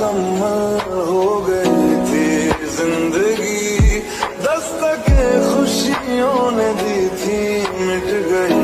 मुकम्मल हो गई थी ज़िंदगी। दस्तक खुशियों ने दी थी मिट गई